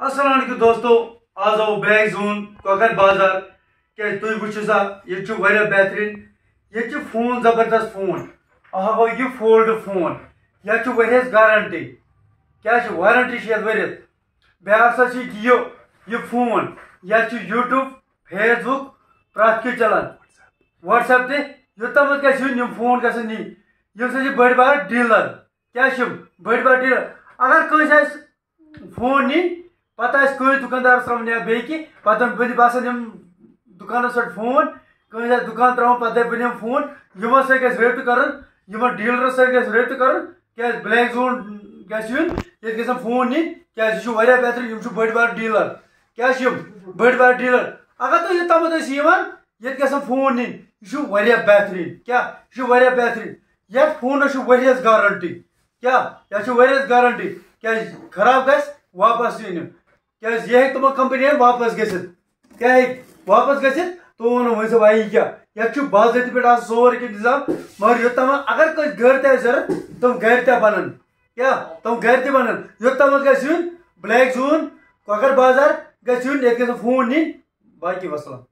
असलम दोस्तों, आज आओ बैग जोन ककर बाज़ार, क्या तुम वो ये बेहतरीन, ये फ़ोन, ज़बरदस्त फ़ोन अह यह फोल्ड फ़ोन यह वरियस गारंटी, क्या वारंटी वरियस बेसा यो यह फ़ोन यह यूट्यूब फेसबुक प्रत चलान व्हाट्सएप ते योतम गम फ़ोन नी यह बड़ बार डीलर, क्या बड़ बार डीलर, अगर कंस फ़ोन नी पता दुकानदार या बे पता बसान दुकान पे फ़ोन कंस दुकान त्रवन पता बन फ़ोन यमो सत रबत कर डीलर सत कर क्या ब्लैक जोन गन फ़ोन नी क्या बेहतरीन बड़ बार डीलर क्या बड़ बार डीलर अगर तुम योतम ये फ़ोन नी यह बेहतरीन क्या यह बेहतरीन ये फ़ोन गारंटी क्या यह गारंटी क्या खराब ग वापस क्या यह तुम कंपनी वापस क्या वापस गसित तो वो वे भाई क्या। यह बाजी पे सोर इंतज़ाम। मगर योतम अगर तह ज़रूरत तुम घर तह बनन। क्या? तुम तह बनन। योतम गुन ब्लैक जून ककर बाज़ार गुन ये फ़ोन नीन बाकी वसलम